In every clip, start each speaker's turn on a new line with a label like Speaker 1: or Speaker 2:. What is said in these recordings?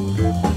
Speaker 1: Música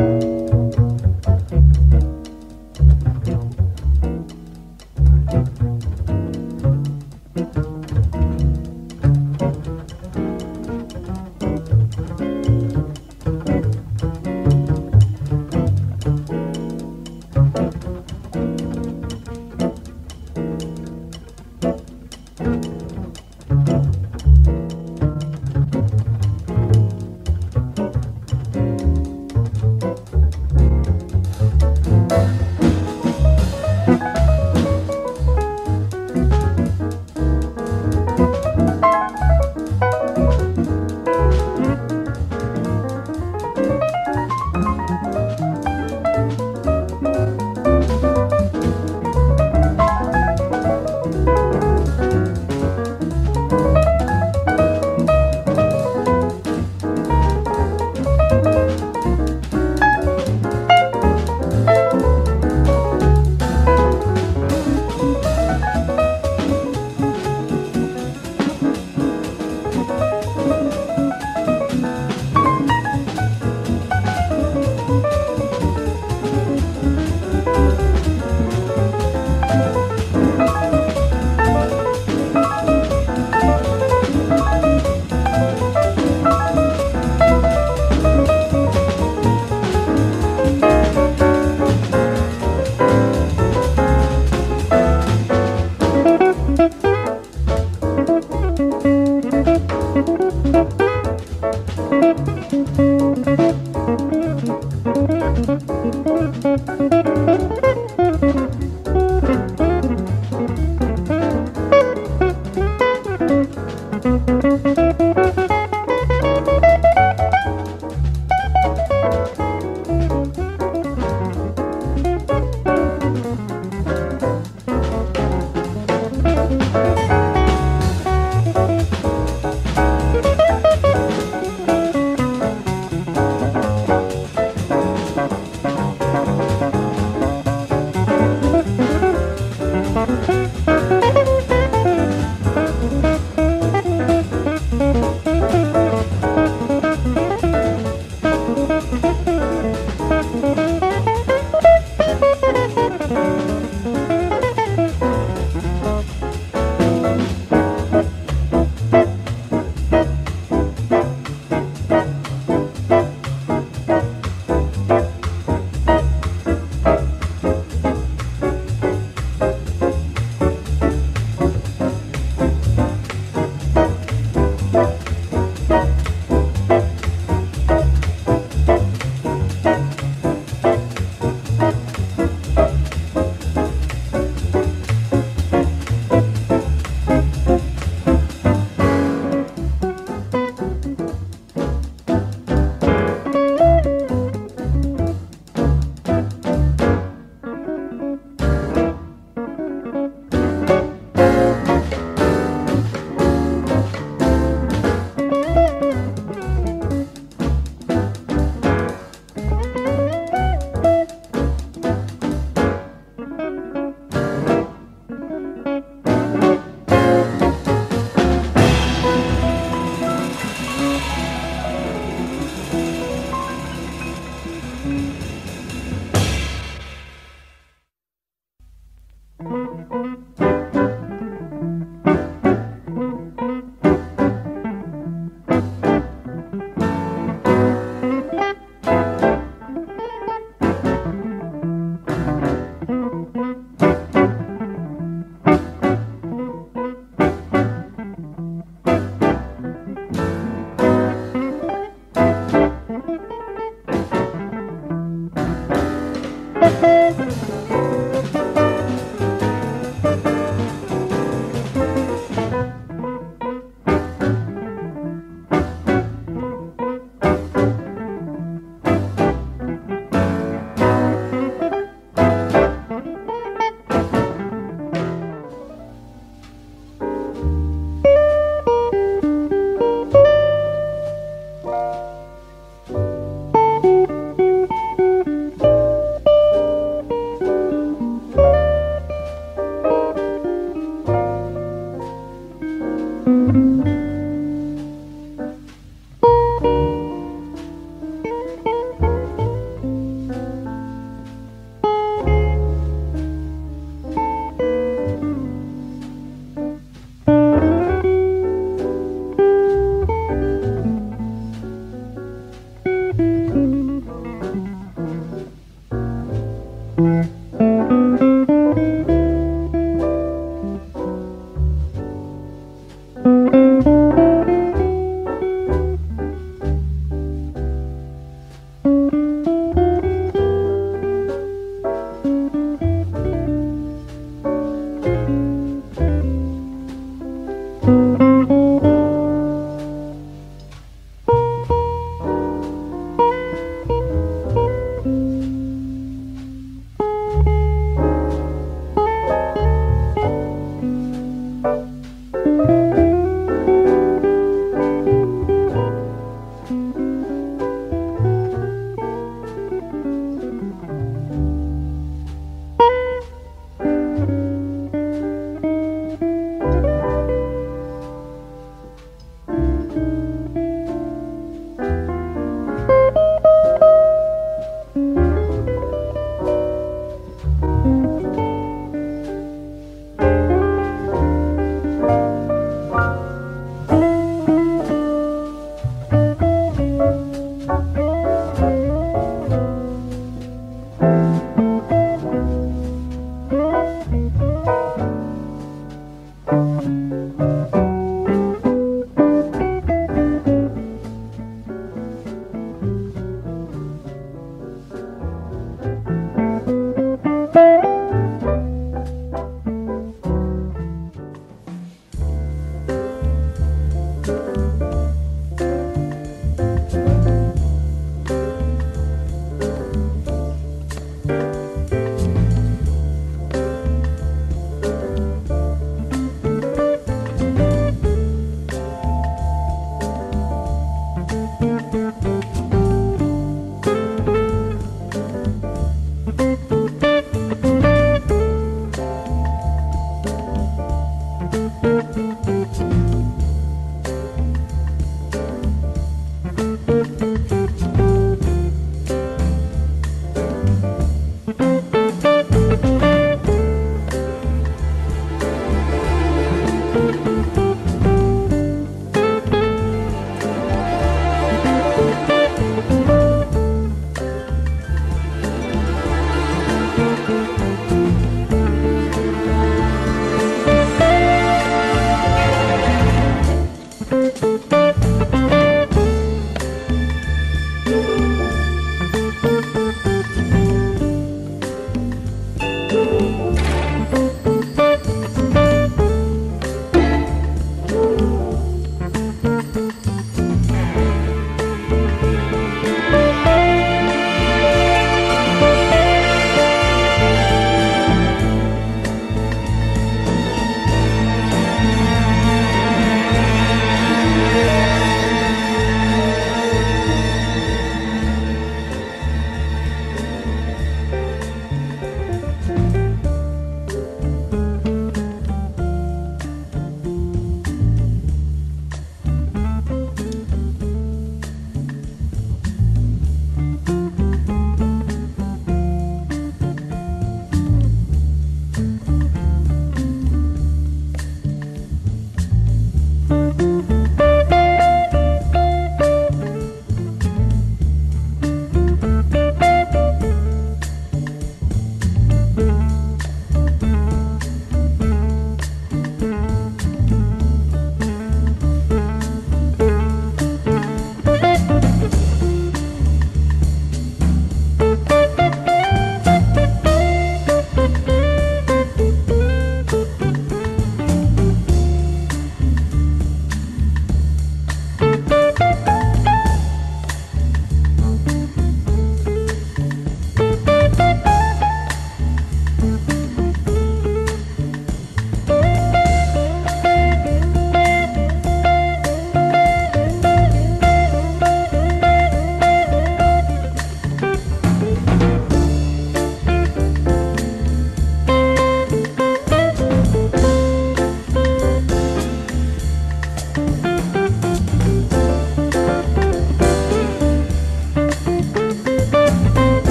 Speaker 1: Thank you. thank you